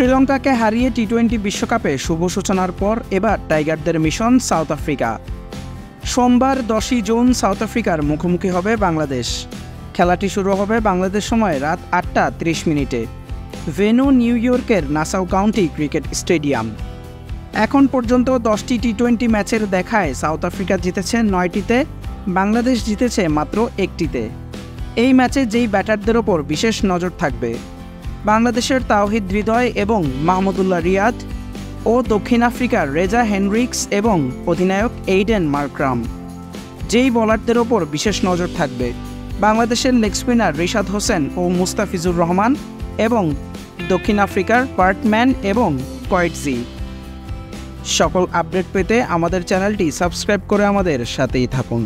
শ্রীলঙ্কাকে হারিয়ে T twenty বিশ্বকাপে শুভ সূচনার পর এবার টাইগারদের মিশন সাউথ আফ্রিকা। সোমবার দশই জুন সাউথ আফ্রিকার মুখোমুখি হবে বাংলাদেশ। খেলাটি শুরু হবে বাংলাদেশ সময় রাত আটটা ত্রিশ মিনিটে। ভেনু, নিউ ইয়র্কের নাসাউ কাউন্টি ক্রিকেট স্টেডিয়াম। এখন পর্যন্ত দশটি টি টোয়েন্টি ম্যাচের দেখায় সাউথ আফ্রিকা জিতেছে নয়টিতে, বাংলাদেশ জিতেছে মাত্র একটিতে। এই ম্যাচে যেই ব্যাটারদের ওপর বিশেষ নজর থাকবে। বাংলাদেশের তাওহিদ হৃদয় এবং মাহমুদুল্লাহ রিয়াদ ও দক্ষিণ আফ্রিকার রেজা হেনরিক্স এবং অধিনায়ক এইডেন মার্ক্রাম। যেই বলারদের ওপর বিশেষ নজর থাকবে, বাংলাদেশের লেগ স্পিনার রিশাদ হোসেন ও মুস্তাফিজুর রহমান এবং দক্ষিণ আফ্রিকার পার্টম্যান এবং কয়েটজি সকল আপডেট পেতে আমাদের চ্যানেলটি সাবস্ক্রাইব করে আমাদের সাথেই থাকুন।